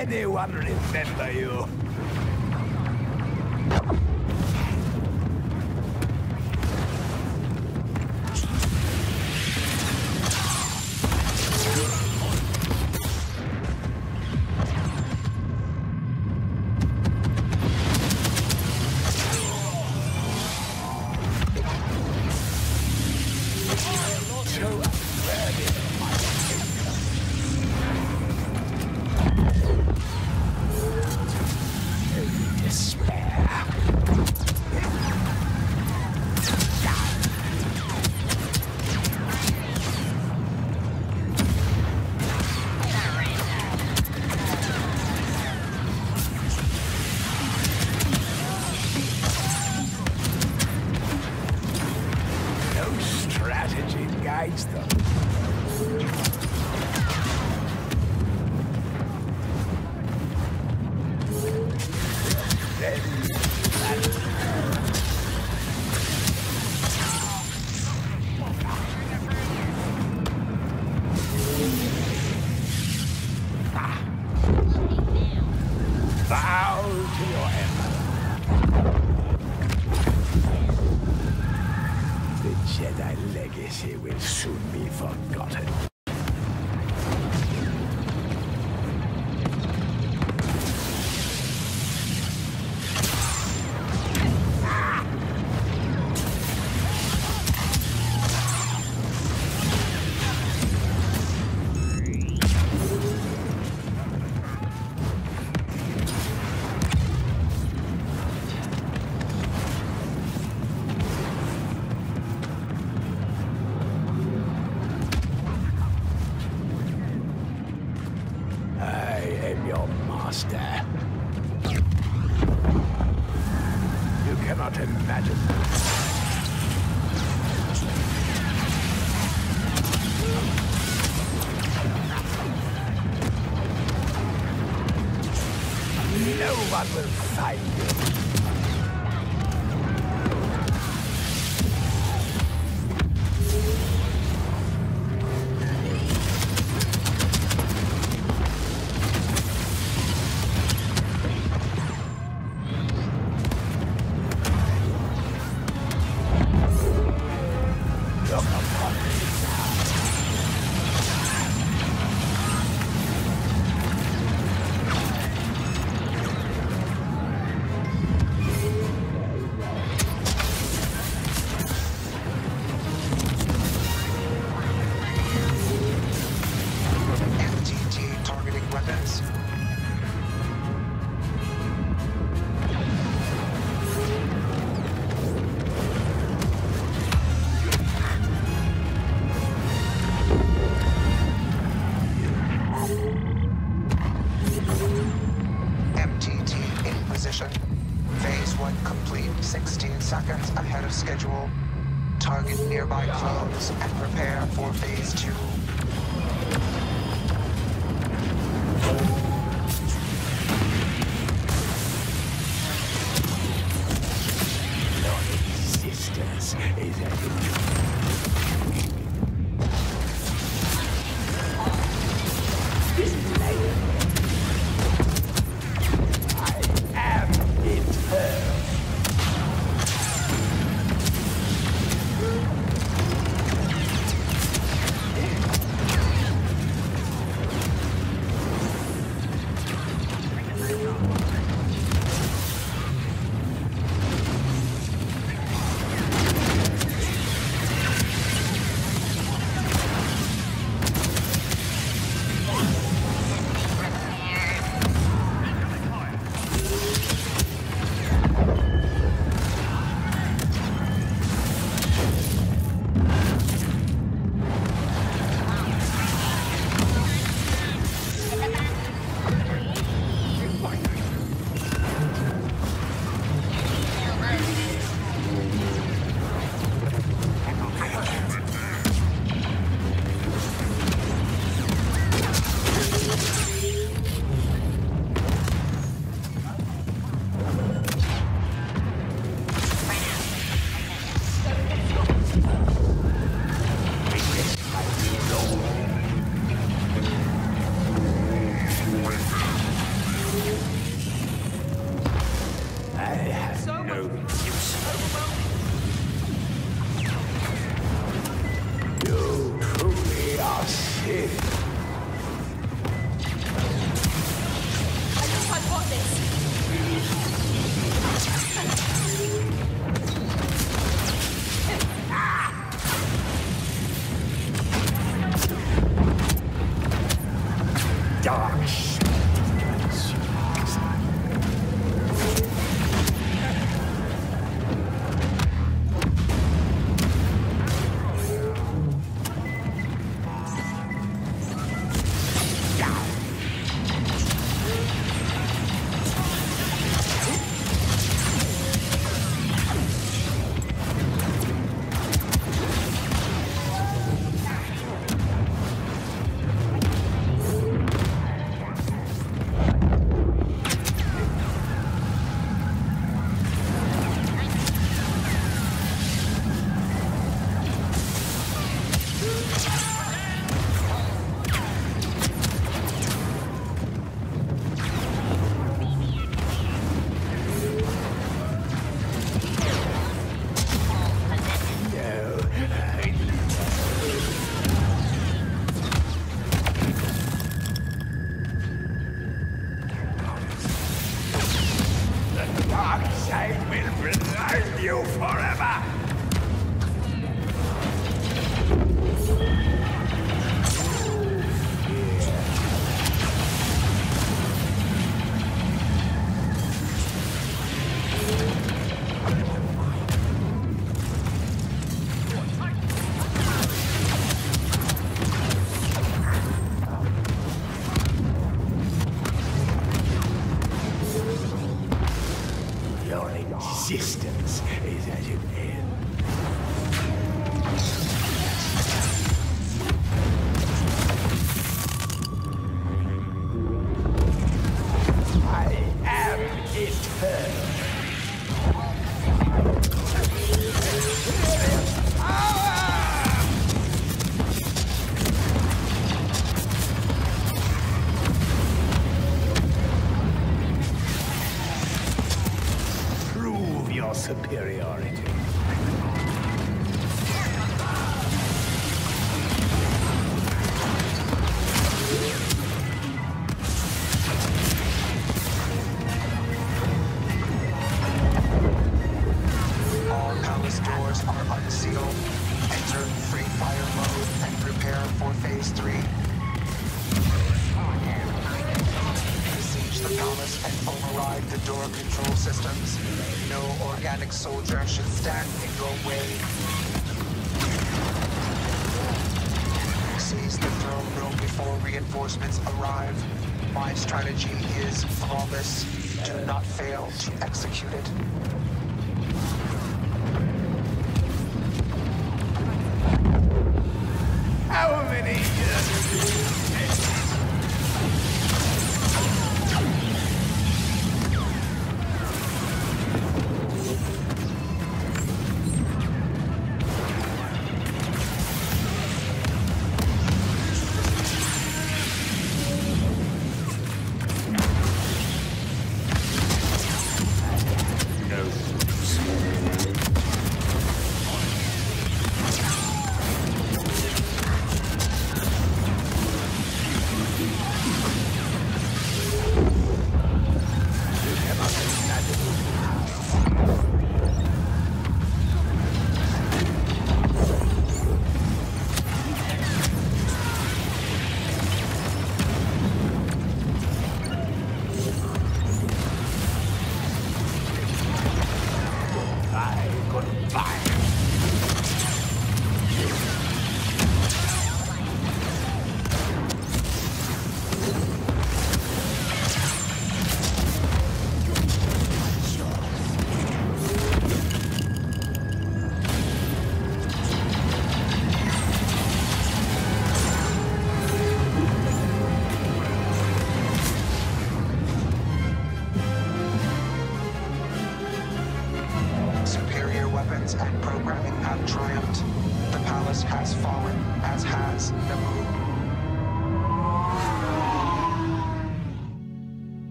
Anyone remember you? Jedi legacy will soon be forgotten. seconds ahead of schedule. Target nearby clones and prepare for phase two. Your existence is at kid. I think I've this. Existence soldier should stand in your way. Seize the throne room before reinforcements arrive. My strategy is flawless. Do not fail to execute it. How many